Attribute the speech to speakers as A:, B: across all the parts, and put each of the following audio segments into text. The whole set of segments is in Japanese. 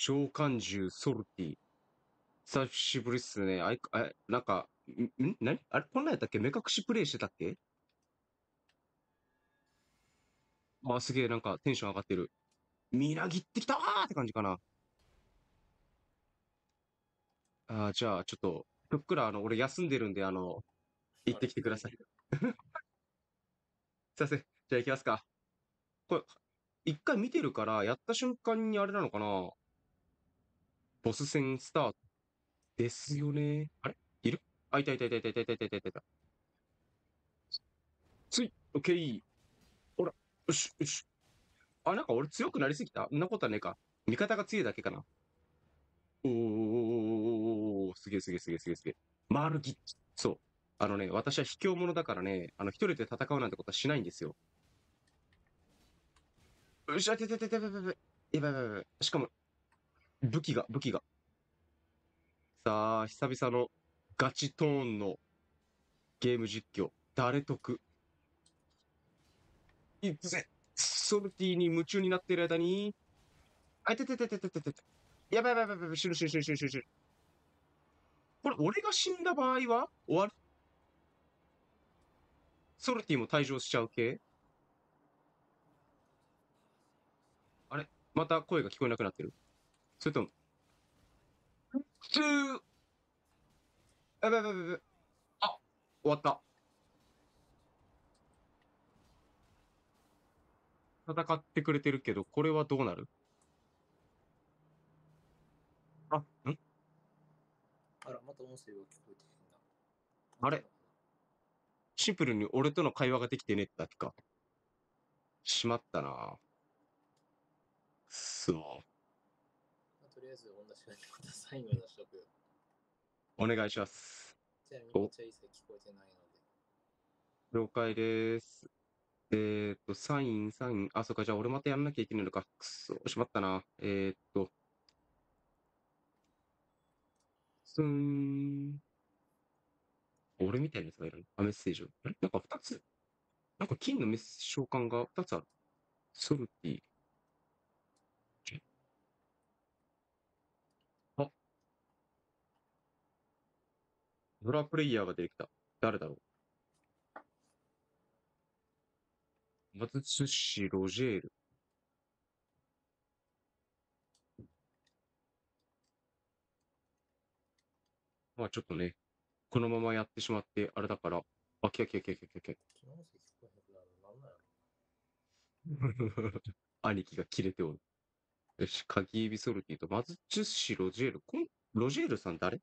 A: 召喚獣ソルティ。久しぶりっすね。あい、あ、なんか、ん、ん何？あれこんなんやったっけ？目隠しプレイしてたっけ？あ、すげえ、なんかテンション上がってる。みなぎってきたーって感じかな。あーじゃあ、ちょっと、ふっくら、あの、俺休んでるんで、あの、行ってきてください。すいません。じゃあ行きますか。これ、一回見てるから、やった瞬間にあれなのかな？ボス戦スタートですよね。あれ？いる？あ、いたいたいたいたいたいたいたいたいた。つい、オッケー。ほら、よし、よし。あ、なんか俺強くなりすぎた？そんなことはねえか。味方が強いだけかな。おーおおおおおすげえすげえすげえすげえすげえ。丸ぎそう。あのね、私は卑怯者だからね、あの、一人で戦うなんてことはしないんですよ。よし、あててててててて。やばいやばいやばい。しかも、武器が、武器が。さあ、久々のガチトーンのゲーム実況。誰得？いくぜ。ソルティに夢中になっている間に、あいてててててててて。やばいやばいやばいやばい、死ぬ死ぬ死ぬ死ぬ死ぬ死ぬ。これ、俺が死んだ場合は？終わる？ソルティも退場しちゃう系？あれ？また声が聞こえなくなってる。それとも、普通やばいやばいやばいやばい。あ、終わった。戦ってくれてるけど、これはどうなる？あ、ん？
B: あら、また音声が聞こえてへんな。
A: あれ？シンプルに俺との会話ができてねってだけか。しまったなくそ。
B: まあとりあえず同じようにまたサインを出しとくよ。
A: お願いします。
B: ちなみにめっちゃ一切聞こえてないので。
A: 了解です。えーっと、サイン、サイン。あ、そっか、じゃあ俺またやんなきゃいけないのか。くそ、しまったな。えーっと。すーん。俺みたいなやつがいるの？あ、メッセージを。あれ？なんか二つ？なんか金のメッ召喚が二つある。ソルティ。ドラプレイヤーが出てきた。誰だろう松寿司ロジェール。まあちょっとね、このままやってしまって、あれだから、あ、来た来た来た来た来た来
B: 昨日音声聞こえへんくなるのなんなんやろ
A: た。兄貴が切れておる。よし、鍵指ソルティと、松寿司ロジェール。こん、ロジェールさん誰？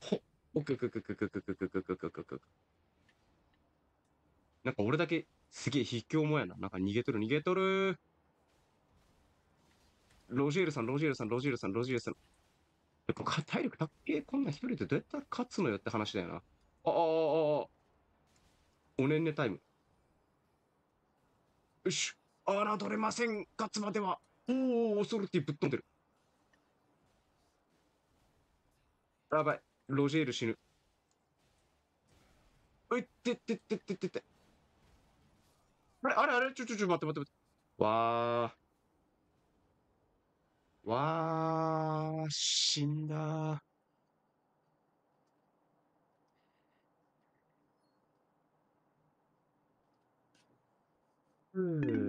A: ほ。オッケーオッケーオッケーオッケーオッケーオッケーオッケーオッケーオッケーオッケーなんか俺だけすげえ卑怯もやな。なんか逃げとる逃げとるロジェールさん、ロジェールさん、ロジェールさん、ロジェールさん。やっぱ体力たっけこんなん一人でどうやったら勝つのよって話だよな。ああ、ああ、ああ。おねんねタイム。よし。侮れません。勝つまでは。おお、ソルティぶっ飛んでる。やばい。ロジェール死ぬ。ういってってってってってって。あれあれあれちょちょちょ待って待って待って。わー。わー、死んだ。うー。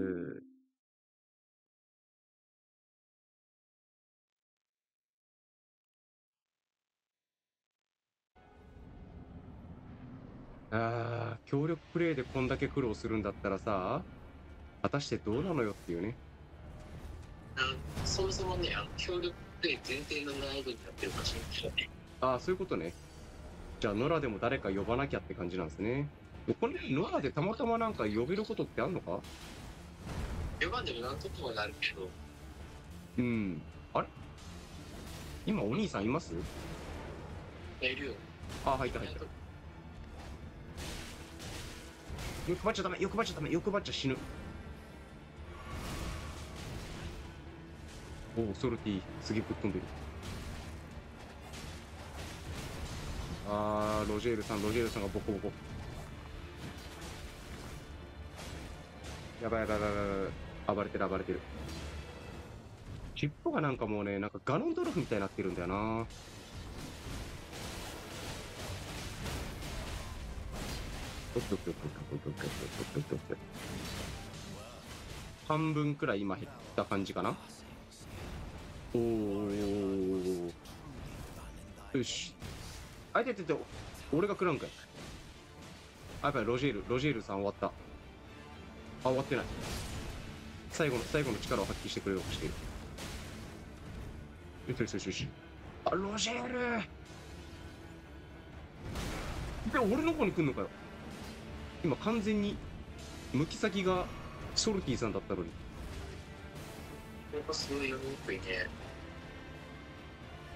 A: あー、協力プレイでこんだけ苦労するんだったらさ、果たしてどうなのよっていうね。
B: あそもそもね、あの協力プレイ前提の難易度になってるかしらね。
A: ああ、そういうことね。じゃあ、野良でも誰か呼ばなきゃって感じなんですね。これノアでたまたまなんか呼べることってあんのか？
B: 呼ばんでもなんとかはなるけど、
A: うん。あれ？今お兄さんいます？
B: いるよ。
A: あ、入った入った。欲張っちゃダメ、欲張っちゃダメ、欲張っちゃ死ぬ。おお、ソルティ、すげえぶっ飛んでる。あー、ロジェールさん、ロジェールさんがボコボコ。やばいやばいやばいやばい。暴れてる暴れてる。尻尾がなんかもうね、なんかガノンドルフみたいになってるんだよな。半分くらい今減った感じかな？おー。よし。あいててて俺が食らうんかい。あやっぱりロジェールロジェールさん終わった。あ終わってない。最後の最後の力を発揮してくれようとしている。よしよしよしよし。あロジェール。で俺の方に来んのかよ今完全に向き先がソルティさんだったのに。
B: すごい読みにくいね。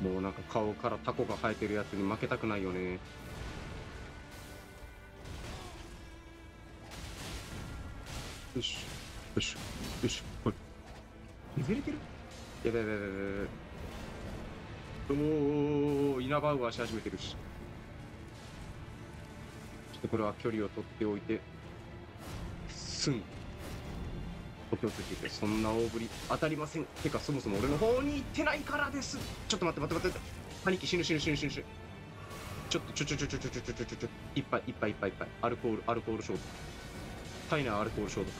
A: もうなんか顔からタコが生えてるやつに負けたくないよね。よしよしよしこれ削れてる？やべやべやべやべやべおお稲葉ウアーし始めてるしちょっとこれは距離を取っておいてすん。お気をつけてそんな大振り当たりません。てかそもそも俺の方に行ってないからです。ちょっと待って待って待ってパニック死ぬ死ぬ死ぬ死ぬ死ぬ。ちょっとちょちょちょちょちょちょちょちょちょいっぱいいっぱいいっぱいいっぱい。アルコールアルコール消毒。体内アルコール消毒。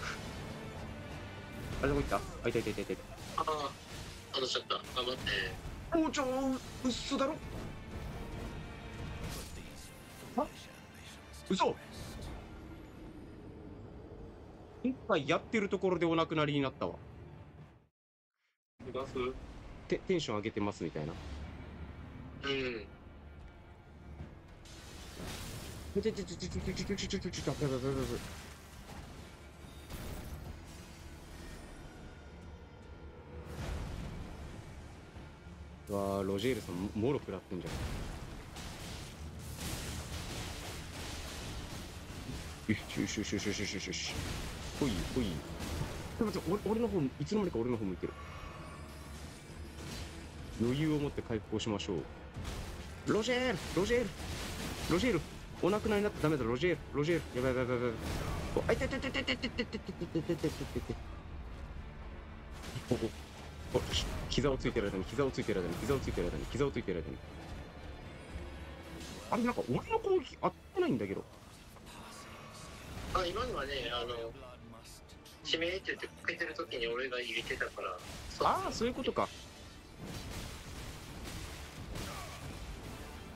A: あれどこ行った？あいたいたいたいたい
B: ああ、戻っちゃった。頑張って。
A: たおちょうっそだろ嘘。一回やってるところでお亡くなりになったわ。
B: 出ます？
A: テテンション上げてますみたいな。
B: うん。
A: ちょちょちょちょちょちょちょちょちょちょちょちょちょちょうわあロジェールさんももろ食らってんじゃんよよしよしよしよしよしよしよしほいほい。待って待って俺俺の方いつの間にか俺の方向いてる。余裕を持って回復をしましょう。ロジェールロジェール。ロジェール。お亡くなりになってダメだ。ロジェールロジェール。やばいやばいやばいやばい。あいたいたいたいたいたいたいたいたいたいたいたいたいたおおおし膝をついてる間に膝をついてる間に膝をついてる間に膝をついてる間にあれなんか俺の攻撃合ってないんだけど
B: あ、今のはね、あの、指名って言ってかけてる時に俺が入れてたから。
A: ああそういうことか。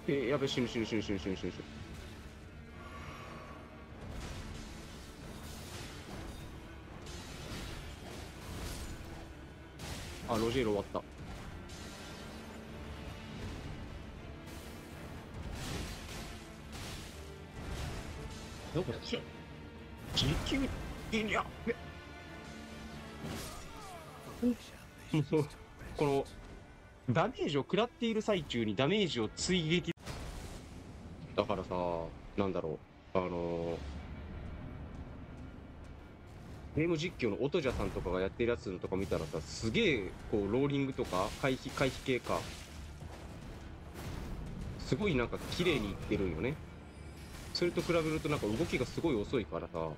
A: えー、やべ死ぬ死ぬ死ぬ死ぬ死ぬ死ぬ死ぬ。あロジェール終わった。なんかち持久いやべもうこのダメージを食らっている最中にダメージを追撃。だからさなんだろう。あのゲーム実況の音じゃさんとかがやってるやつのとか見たらさすげえこうローリングとか回避回避系か。すごいなんか綺麗にいってるんよね。それと比べるとなんか動きがすごい遅いからさ、ま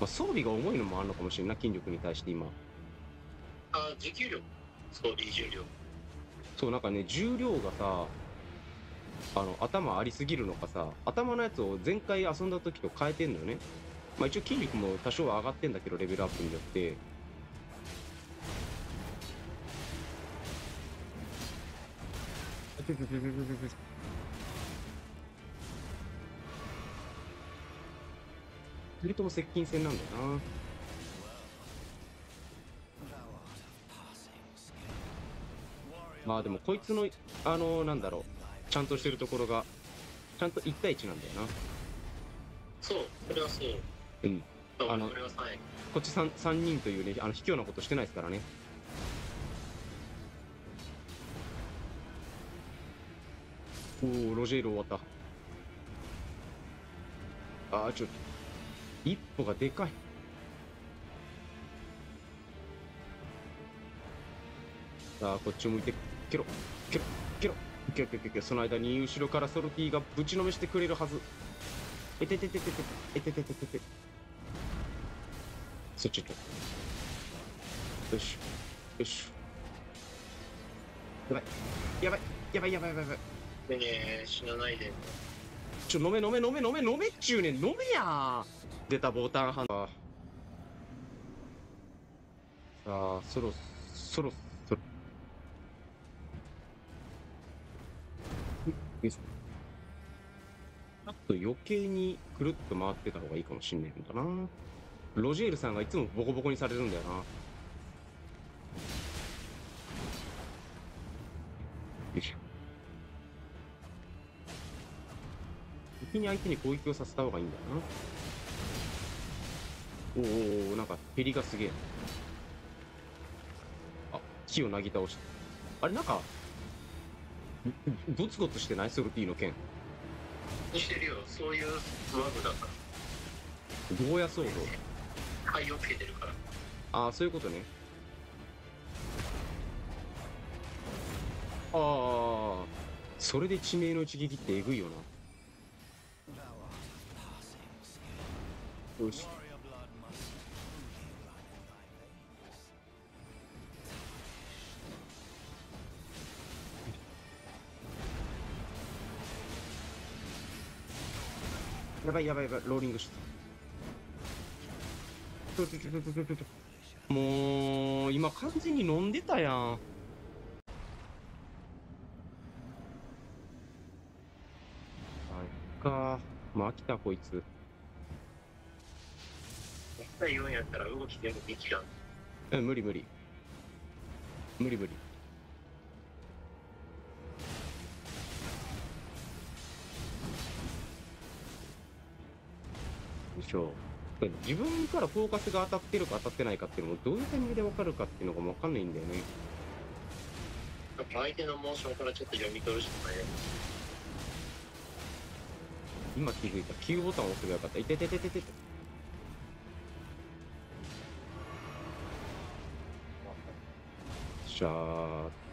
A: あ、装備が重いのもあるのかもしれんない筋力に対して今
B: あ、持久力。そう、いい重量。
A: そうなんかね重量がさあの頭ありすぎるのかさ頭のやつを前回遊んだ時と変えてんのよねまあ一応筋力も多少は上がってんだけどレベルアップによってそれとも接近戦なんだよなまあでもこいつのあのなんだろうちゃんとしてるところがちゃんと1対1なんだよな
B: そう、それはそう。
A: うん。
B: あ
A: あの
B: こ3
A: っち 3, 三人というね、あの、卑怯なことしてないですからね。おお、ロジェール終わった。あー、ちょっと、一歩がでかい。さあ、こっち向いて、ケロ、ケロ、ケロ、ケロケロケロその間に後ろからソルティがぶちのめしてくれるはず。えてててててて、えててててて。そっち行っよし。よし。やばい。やばい。やばいやばいやばいやばい。
B: でね、死なないで。
A: ちょ、飲め飲め飲め飲め飲めっちゅうねん、飲めやー出たボタンハンター。さあ、そろ、そろ、そろ。よいしょちょっと余計にくるっと回ってた方がいいかもしんないんだな。ロジェールさんがいつもボコボコにされるんだよな。よいしょ。先に相手に攻撃をさせた方がいいんだよな。おーおなんか、ヘリがすげえ。あ、木をなぎ倒した。あれ、なんか、ゴツゴツしてない？ソルティの剣。
B: してるよ、そういうワグだから。
A: ゴーヤソード。
B: 肺をつけてるから。
A: ああ、そういうことね。ああ、それで致命の一撃ってえぐいよな。よし。やばいやばいやばい、ローリングした。もう、今完全に飲んでたやん。はいか。まあ、飽きた、こいつ。
B: 1対4やったら動き全部できる。
A: うん、無理無理。無理無理。しょう。自分からフォーカスが当たってるか当たってないかっていうのもどういうタイミングで分かるかっていうのが分かんないんだよね。
B: 相手のモーションからちょっと読み取るしかないね。
A: 今気づいた。Q ボタンを押せばよかった。いてててててて。しゃー。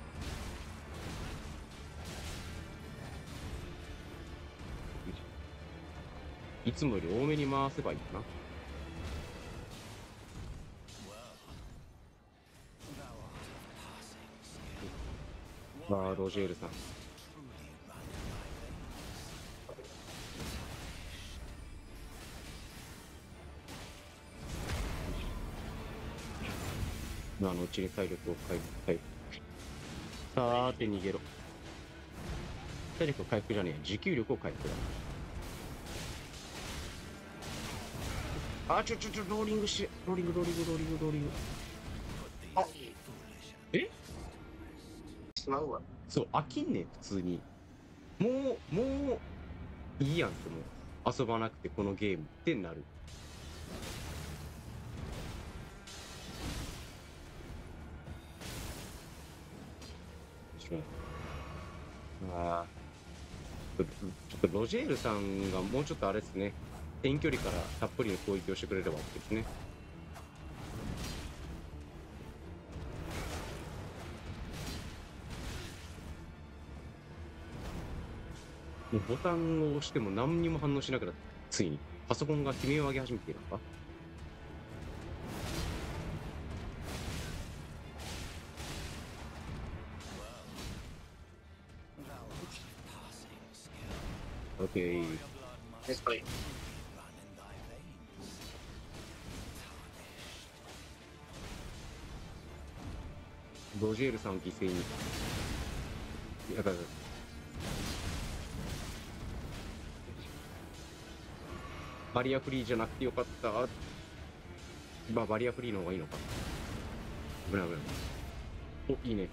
A: いつもより多めに回せばいいかな。あ、ロジェールさん。今のうちに体力を回復、回復。さーて逃げろ。体力回復じゃねえ。持久力を回復だ。あー、ちょちょちょ、ローリングして。ローリング、ローリング、ローリング、ローリング。あえ？
B: しまうわ。
A: そう、飽きんねん、普通に。もう、もう、いいやんってもう、遊ばなくてこのゲームってなる。ああ。ちょちょっとロジェールさんがもうちょっとあれですね、遠距離からたっぷりの攻撃をしてくれれば OK ですね。もうボタンを押しても何にも反応しなくなって、ついにパソコンが悲鳴を上げ始めているのか？さんを犠牲に。やばいやばい。バリアフリーじゃなくてよかった。まあ、バリアフリーの方がいいのか。危ない危ない。お、いいね。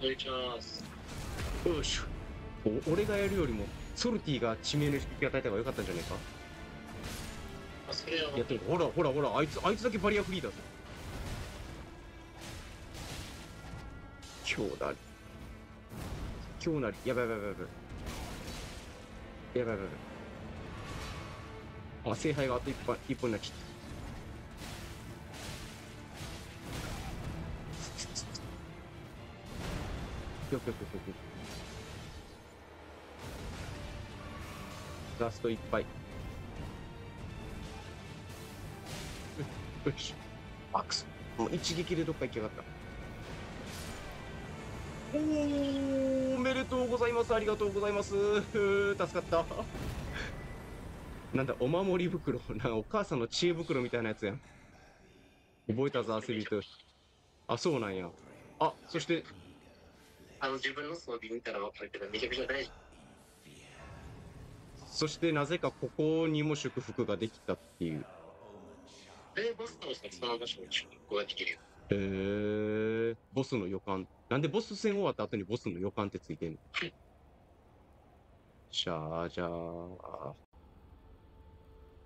B: お願いします。
A: よし。お俺がやるよりも、ソルティが致命の一撃を与えた方が良かったんじゃないかやってる。ほらほらほら、あいつ、あいつだけバリアフリーだぞ。今日なり。今日なり。やばいやばいやばいやばい。やばいやばいやばい。あ、聖杯があと一本、一本になっちゃった。よくよくよくよく。ラスト一杯。よし。あ、くそ。もう一撃でどっか行きやがった。おー、おめでとうございます。ありがとうございます。助かった。なんだ、お守り袋。なんかお母さんの知恵袋みたいなやつやん。覚えたぞ、アスリート。あ、そうなんや。あ、そして、
B: あの自分の装備見たら分かるけどめちゃくちゃ大事
A: そしてなぜかここにも祝福ができたっていう。
B: でボスの人その場所に出国ができるよ
A: へー、ボスの予感。なんでボス戦終わった後にボスの予感ってついてんの？じゃあ、じゃあ。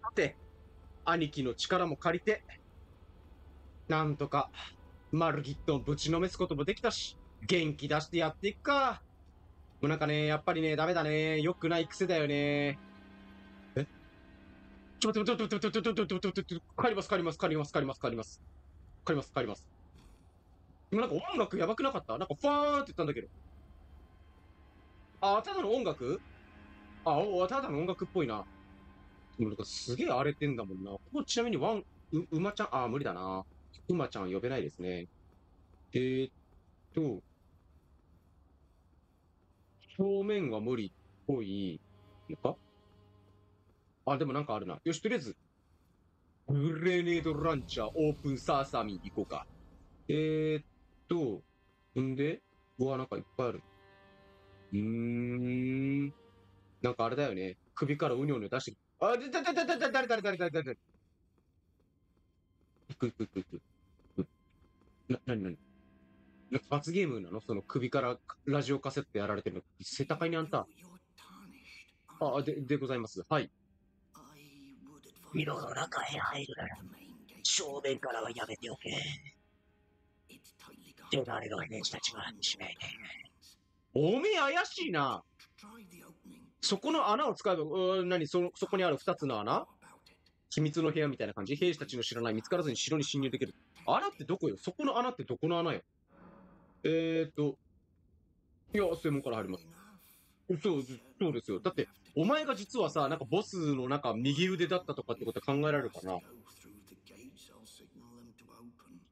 A: さて、兄貴の力も借りて、なんとか、マルギットをぶちのめすこともできたし、元気出してやっていくか。もうなんかね、やっぱりね、ダメだね。良くない癖だよね。え？ちょっと待って、ちょっと待って、ちょっと待って、ちょっと待って、ちょっと待って、帰ります、帰ります、帰ります、帰ります、帰ります。帰ります、帰ります。今なんか音楽やばくなかった？なんかファーンって言ったんだけど。あ、ただの音楽？あ、おただの音楽っぽいな。もなんかすげえ荒れてんだもんな。ここちなみにワン、う、馬ちゃん、あ、無理だな。馬ちゃん呼べないですね。えー、っと、表面は無理っぽいのかあ、でもなんかあるな。よし、とりあえず、グレネードランチャーオープンサーサミ行こうか。えー、っと、んで、うわ、なんかいっぱいある。うーん。なんかあれだよね。首からうにょうにょ出してあ、で、だ、だ、だ、だ、だ、誰、誰、誰、誰、誰。行く、行く、行く、行く。な、なになに罰ゲームなの？その首からラジオカセットやられてるの。背高いにあんた。あ、で、でございます。はい。
C: 色の中へ入るなら、正面からはやめておけ。手がれの兵士たちが指名で。
A: おめえ怪しいな。そこの穴を使えば、うー何？そ、そこにある二つの穴？秘密の部屋みたいな感じ？兵士たちの知らない見つからずに城に侵入できる。穴ってどこよ？そこの穴ってどこの穴よ？えーっと、いや、正門から入ります。そう、そうですよ。だって、お前が実はさ、なんかボスの中右腕だったとかってことは考えられるかな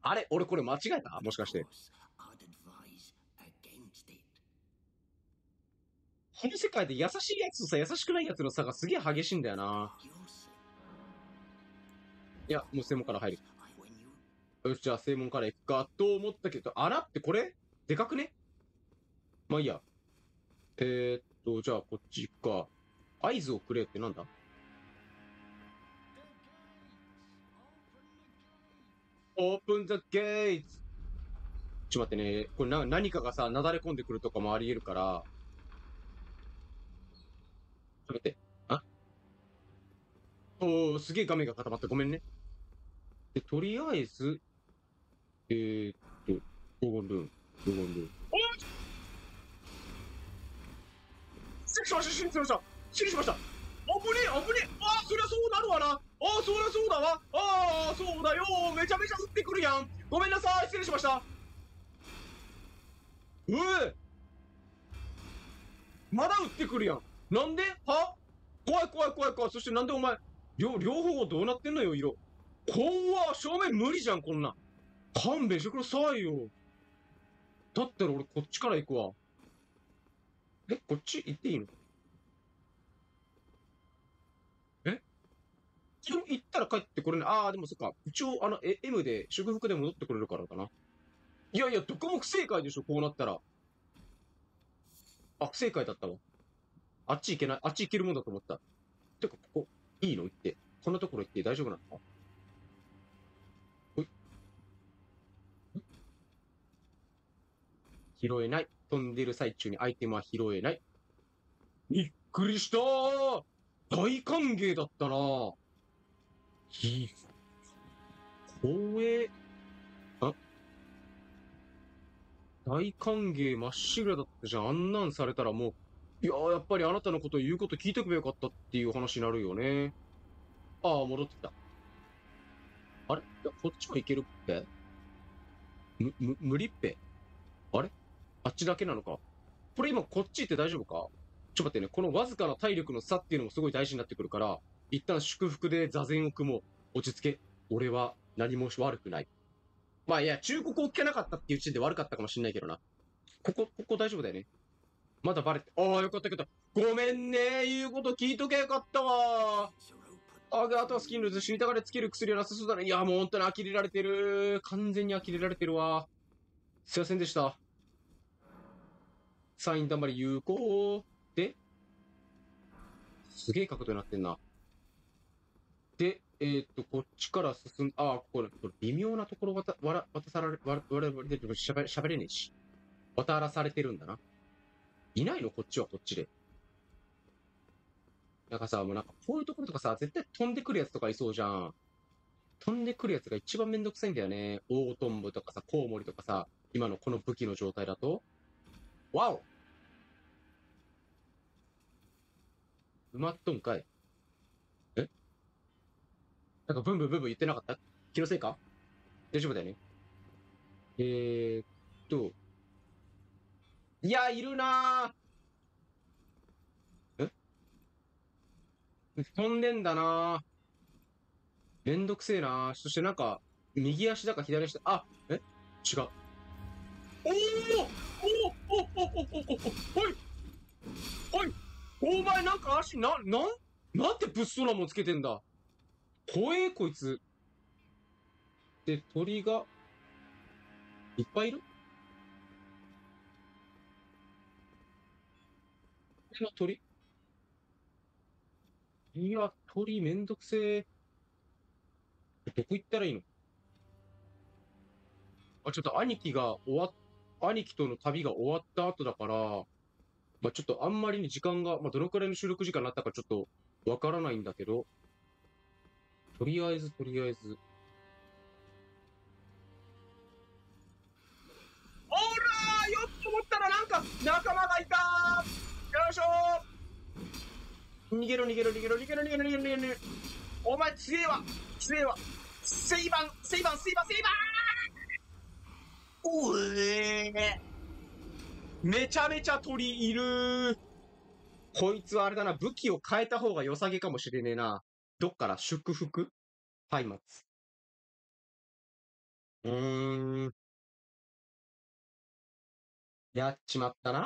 A: あれ俺これ間違えた？もしかして。この世界で優しいやつとさ、優しくないやつの差がすげえ激しいんだよな。いや、もう正門から入る。よし、じゃあ正門から行くか、と思ったけど、あらってこれ？でかくね？まあいいや。えー、っと、じゃあこっち行くか。合図をくれってなんだ？オープンザゲーツちょっと待ってね。これな何かがさ、なだれ込んでくるとかもあり得るから。ちょっと待って。あ？おー、すげえ画面が固まった。ごめんね。で、とりあえず、えー、っと、黄金ルーン、黄金ルーン。おー失礼しました、失礼しました。失礼しました。危ねえ、危ねえ。ああ、そりゃそうなるわな。ああ、そりゃそうだわ。ああ、そうだよ。めちゃめちゃ降ってくるやん。ごめんなさい、失礼しました。うえまだ降ってくるやん。なんで？は？怖い怖い怖い怖い。そしてなんでお前、両両方どうなってんのよ、色。怖正面無理じゃん、こんな。勘弁してくださいよ。だったら俺こっちから行くわ。え、こっち行っていいのえ一応行ら帰ってこれない。ああ、でもそっか。一応、あの、え M で祝福で戻ってくれるからかな。いやいや、どこも不正解でしょ、こうなったら。あ、不正解だったわ。あっち行けない。あっち行けるもんだと思った。てか、ここ、いいの？行って。こんなところ行って大丈夫なの？か。拾えない。飛んでる最中にアイテムは拾えない。びっくりしたー大歓迎だったないい。光栄。あ大歓迎まっしぐらだったじゃん。あんなんされたらもう、いやー、やっぱりあなたのこと言うこと聞いてくべよかったっていう話になるよね。ああ、戻ってきた。あれ？いやこっちも行けるっぺむ、む、無理っぺ？あれ？あっちだけなのか？これ今こっち行って大丈夫か？ちょっと待ってね、このわずかな体力の差っていうのもすごい大事になってくるから、一旦祝福で座禅を組もう。落ち着け。俺は何も悪くない。まあいや、忠告を聞けなかったっていう時点で悪かったかもしんないけどな。ここ、ここ大丈夫だよね。まだバレて、ああ、よかったよかった。ごめんね。言うこと聞いとけよかったわ。あ、で、あとはスキンルズ死にたがれつける薬はなさそうだね。いや、もう本当に呆れられてる。完全に呆れられてるわ。すいませんでした。サインだんまり有効で、すげえ角度になってんな。で、えーっと、こっちから進ん、ああ、これ、これ微妙なところ渡、わら、渡さられ、わら、わら、わら、しゃべ、しゃべれねえし。渡らされてるんだな。いないのこっちはこっちで。なんかさ、もうなんか、こういうところとかさ、絶対飛んでくるやつとかいそうじゃん。飛んでくるやつが一番めんどくさいんだよね。大トンボとかさ、コウモリとかさ、今のこの武器の状態だと。わお埋まっとんかいなんかブンブンブンブン言ってなかった？気のせいか？大丈夫だよね？えーっと。いや、いるなぁ。え？飛んでんだなぁ。めんどくせえなぁ。そしてなんか、右足だか左足だ、あ、え？違う。おーおおおおおおおおいおいお前なんか足、な、なん、なんて物騒なもんつけてんだ怖え、こいつ。で、鳥が、いっぱいいる？鳥？いや、鳥めんどくせえ。どこ行ったらいいの？あ、ちょっと兄貴が終わっ、兄貴との旅が終わった後だから、まあちょっとあんまりに時間が、まあどのくらいの収録時間になったかちょっとわからないんだけど、とりあえずとりあえず。おらーよっと思ったらなんか仲間がいたよいしょ逃げろ逃げろ逃げろ逃げろ逃げろ逃げろ逃げろ逃げろ。お前強えわ。強えわ。セイバンセイバンセイバンセイバン。おえめちゃめちゃ鳥いるこいつはあれだな、武器を変えた方が良さげかもしれねえな。どっから？祝福？松明？うーん。やっちまったな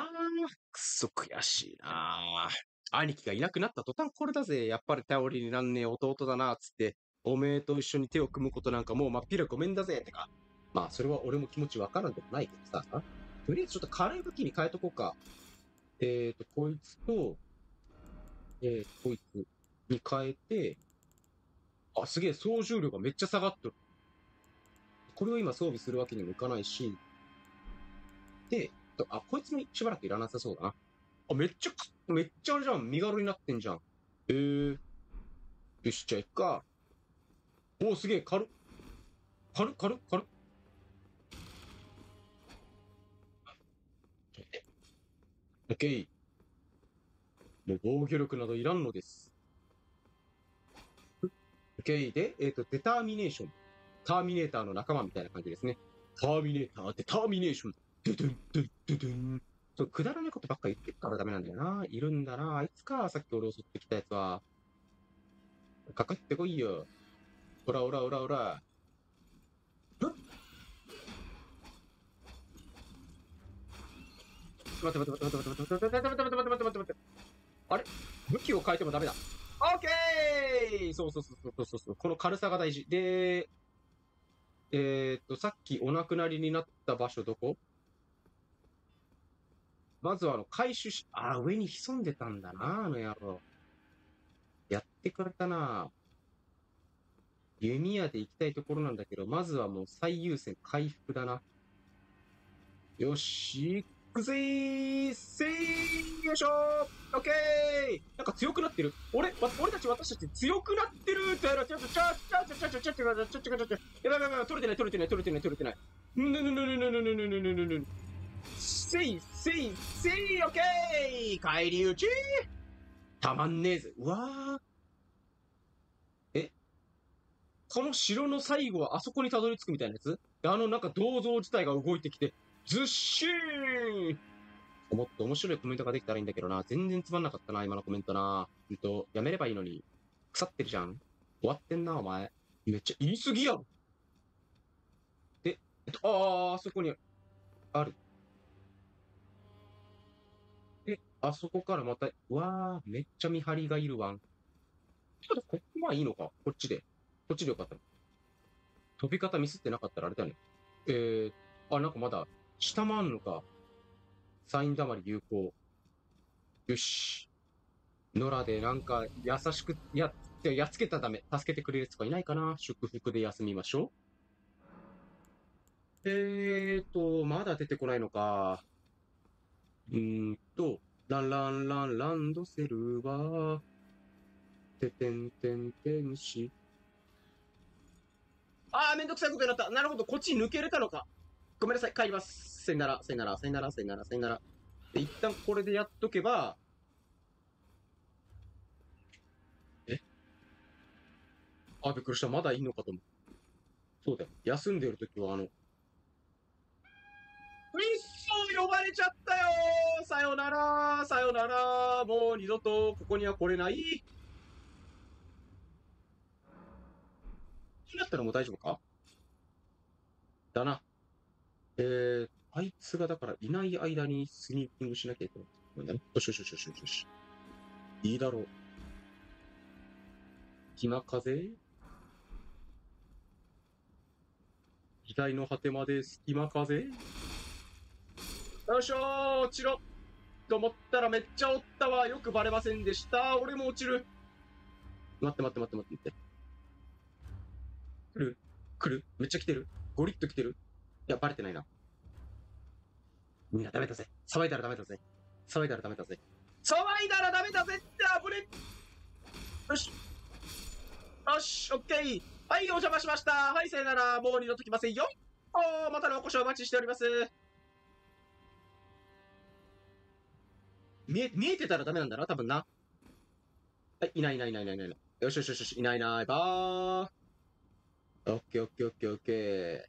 A: くっそ悔しいな兄貴がいなくなった途端これだぜ。やっぱり頼りになんねえ弟だなつって、おめえと一緒に手を組むことなんかもうまっぴらごめんだぜってか。まあ、それは俺も気持ちわからんでもないけどさ。とりあえずちょっと軽い武器に変えとこうか。えっ、ー、と、こいつと、えー、こいつに変えて、あ、すげえ、総重量がめっちゃ下がっとる。これを今装備するわけにもいかないし、で、あ、こいつもしばらくいらなさそうだな。あ、めっちゃ、めっちゃあれじゃん。身軽になってんじゃん。えー。よし、じゃあ行くか。おー、すげえ、軽っ。軽っ、軽っ、軽っ。オッケー。もう防御力などいらんのです。で、えっ、と、デターミネーション。ターミネーターの仲間みたいな感じですね。ターミネーター、デターミネーション。ドゥドゥン、ドゥ、ドゥドゥン。そう、くだらないことばっか言ってるからダメなんだよな。いるんだな。あいつか、さっき俺を襲ってきたやつは。かかってこいよ。ほらほらほらほら。ふっ待って待って待って待って待って待って待って待って待って待って待って待ってあれ？武器を変えてもダメだ。オッケーそうそうそうそうそうそう。この軽さが大事。で、えー、っと、さっきお亡くなりになった場所どこ？まずはあの、回収し、あ、上に潜んでたんだな、あの野郎。やってくれたな弓矢で行きたいところなんだけど、まずはもう最優先回復だな。よし、くぜーせーよいしょーオッケーなんか強くなってる俺、わ俺たち私たち強くなってるってやら、ちょちょちょちょちょちょちょちょちょちょちょちょちょちょやばいやばい、取れてない取れてない取れてない取れてない。ぬぬぬぬぬぬぬぬぬぬぬぬせいせいせいオッケー帰り討ちたまんねえぜ。うわー。えこの城の最後はあそこにたどり着くみたいなやつあのなんか銅像自体が動いてきて、ずっしーんもっと面白いコメントができたらいいんだけどな。全然つまんなかったな、今のコメントな。ほんと、やめればいいのに。腐ってるじゃん。終わってんな、お前。めっちゃ言い過ぎやろ。で、えっと、あ、あそこに、ある。で、あそこからまた、わー、めっちゃ見張りがいるわん。ちょっと、ここまあいいのか。こっちで。こっちでよかった。飛び方ミスってなかったらあれだよね。えー、あ、なんかまだ、下もあんのか。サイン溜まり有効。よし。野良でなんか優しくやっ、やっつけたらダメ。助けてくれるやつとかいないかな？祝福で休みましょう。えーと、まだ出てこないのか。うーんと、ランランランランドセルは、ててんてんてんし。あー、めんどくさいことになった。なるほど、こっち抜けれたのか。ごめんなさい、帰ります。さよなら、さよなら、さよなら、さよなら、さよなら。で、一旦これでやっとけば、え？あ、びっくりした。まだいいのかと思う。そうだよ。休んでるときは、あの、うっそ呼ばれちゃったよさよならさよならもう二度とここには来れないだったらもう大丈夫か？だな。えー、あいつがだからいない間にスニーキングしなきゃいけない。よしよしよしよしよし。いいだろう。暇風時代の果てまで隙間風よいしょー落ちろと思ったらめっちゃおったわ。よくバレませんでした。俺も落ちる。待って待って待って待って待って。来る？来る？めっちゃ来てるゴリッと来てるや、バレてないな。みんなダメだぜ。騒いだらダメだぜ。騒いだらダメだぜ。騒いだらダメだぜって危ねよし。よし、オッケー。はい、お邪魔しました。はい、さよなら。もう二度と来ませんよ。おー、またのお越しをお待ちしております。見え、見えてたらダメなんだな、多分な。はい、いないいないいないいないいない。よしよしよしよし、いないいない、ばー。オッケーオッケーオッケーオッケ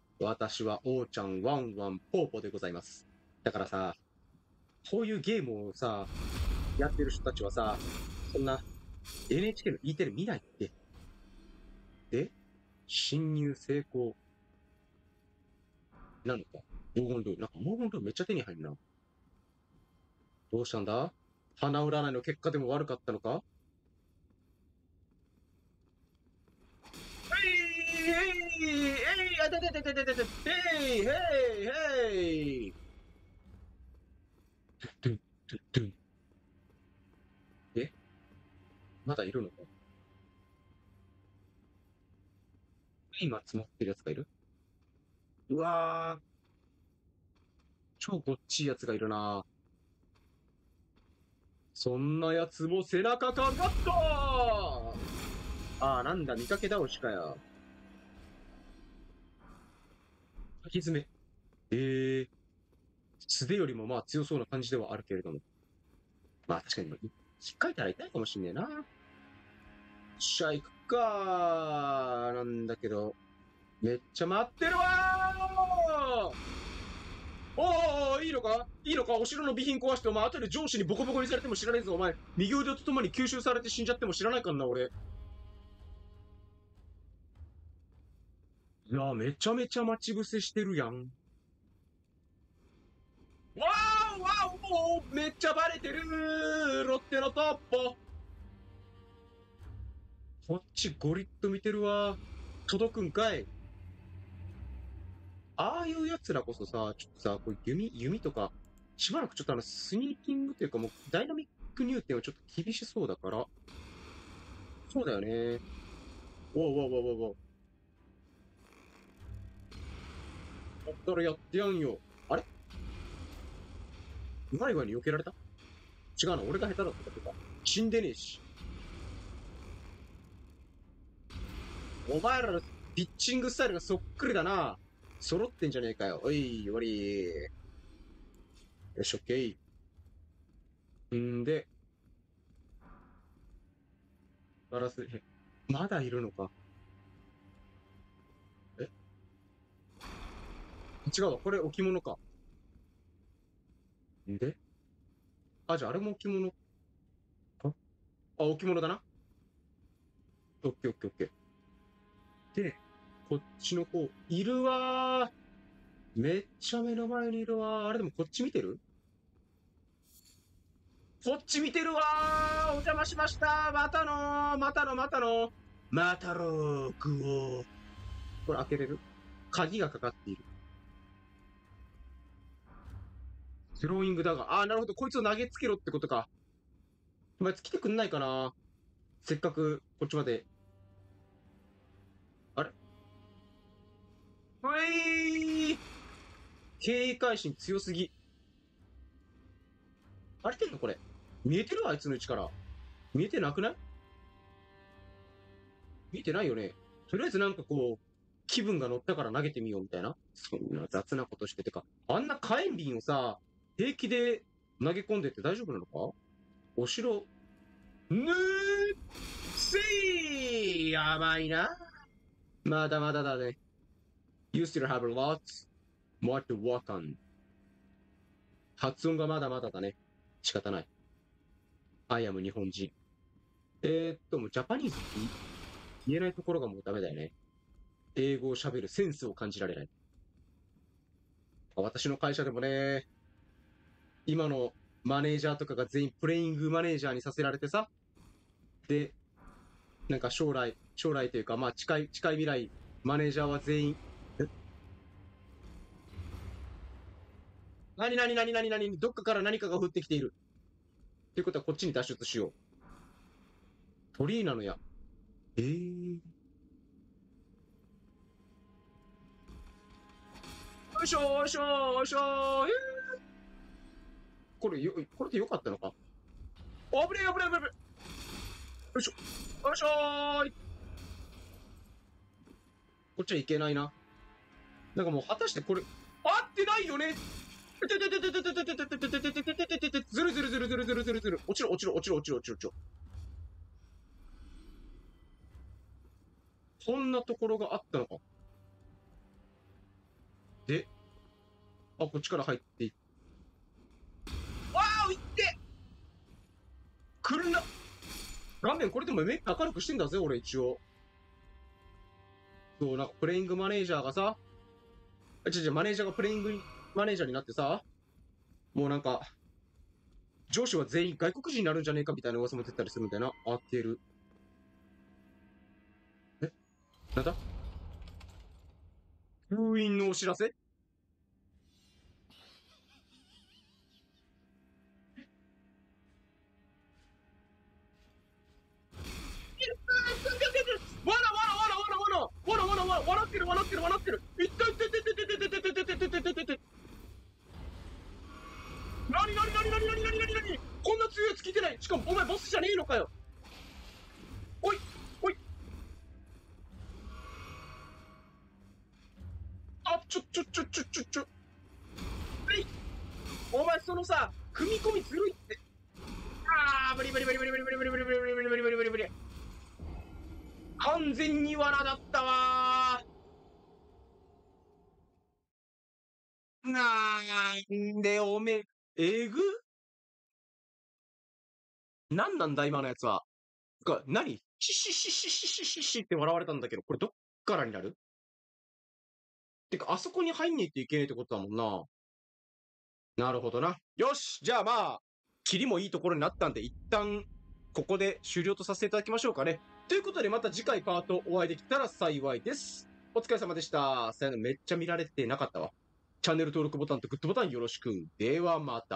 A: ー。私は王ちゃんワンワンポーポでございます。だからさ、こういうゲームをさ、やってる人たちはさ、そんな NHK の E テレ見ないって。で、侵入成功。なのか黄金銅。なんか黄金銅めっちゃ手に入るな。どうしたんだ？花占いの結果でも悪かったのかへいへいへいあてててててててへいへいへいえまだいるの？か今詰まってるやつがいる？うわー。超ごっちいやつがいるな。そんなやつも背中かかった。ああ、なんだ、見かけ倒しかよ。書き詰め。ええ素手よりもまあ強そうな感じではあるけれども。まあ確かに、引っかいたら痛いかもしんねえな。よっしゃ、行くかなんだけど、めっちゃ待ってるわおおいいのかいいのかお城の備品壊してお前後で上司にボコボコにされても知らねえぞお前右腕とともに吸収されて死んじゃっても知らないかんな俺いやめちゃめちゃ待ち伏せしてるやんわーわーおーめっちゃバレてるロッテのトッポこっちゴリッと見てるわ届くんかいああいう奴らこそさ、ちょっとさ、こう弓、弓とか、しばらくちょっとあの、スニーキングというかもう、ダイナミック入店はちょっと厳しそうだから。そうだよね。おうおうおうおうおう。だったらやってやんよ。あれ？うまい具合に避けられた？違うな、俺が下手だったと？か。死んでねえし。お前らのピッチングスタイルがそっくりだな。揃ってんじゃねえかよ。おい、終わり。よし、オッケー。んで、ガラス、まだいるのか。違うわ、これ置物か。んであ、じゃああれも置物。かあ、置物だな。オッケーオッケーオッケー。で、こっちの方、いるわー。めっちゃ目の前にいるわー。あれでもこっち見てる？こっち見てるわー。お邪魔しました。またのー。またのまたのまたろー。これ開けれる？鍵がかかっている。スローイングだが、あーなるほど、こいつを投げつけろってことか。お前来てくんないかなせっかくこっちまで。あれ？ほいー警戒心強すぎ。あれてんのこれ？見えてるあいつの力。見えてなくない？見えてないよね。とりあえずなんかこう、気分が乗ったから投げてみようみたいな。そんな雑なことしててか。あんな火炎瓶をさ、平気で投げ込んでって大丈夫なのか？お城、ぬーせいやばいな。まだまだだね。You still have lots more to work on. 発音がまだまだだね。仕方ない。I am 日本人。えー、っと、もうジャパニーズって言えないところがもうダメだよね。英語を喋るセンスを感じられない。私の会社でもね、今のマネージャーとかが全員プレイングマネージャーにさせられてさ、で、なんか将来、将来というか、まあ近い、近い未来、マネージャーは全員、え？何何何何何どっかから何かが降ってきている。ということはこっちに脱出しよう。鳥居なのや。ええー。よいしょよいしょよいしょえー、これよ、これでよかったのか？あぶねえ危ねえ危ねえ危ねえ。よいしょ。よいしょーい。こっちはいけないな。なんかもう果たしてこれ、合ってないよね。てててててててててててててててててずるずるずるずるずるずるずる落ちろ落ちろ落ちろ落ちろ落ちろ落ちろそんなところがあったのかで、あ、こっちから入っていっわーいって来るな画面これでもめっちゃ明るくしてんだぜ、俺一応。そう、なんかプレイングマネージャーがさ、あ、違う違う、マネージャーがプレイングマネージャーになってさ、もうなんか、上司は全員外国人になるんじゃねえかみたいな噂も出たりするんだよな。合ってる。え？なんだ？封印のお知らせ？わ笑ってる笑ってる笑ってる。なんだ今のやつは。か、何？シシシシシシシシって笑われたんだけど、これどっからになるてか、あそこに入んねえといけねえってことだもんな。なるほどな。よしじゃあまあ、キリもいいところになったんで、一旦、ここで終了とさせていただきましょうかね。ということで、また次回パートお会いできたら幸いです。お疲れ様でした。さよならめっちゃ見られてなかったわ。チャンネル登録ボタンとグッドボタンよろしく。ではまた。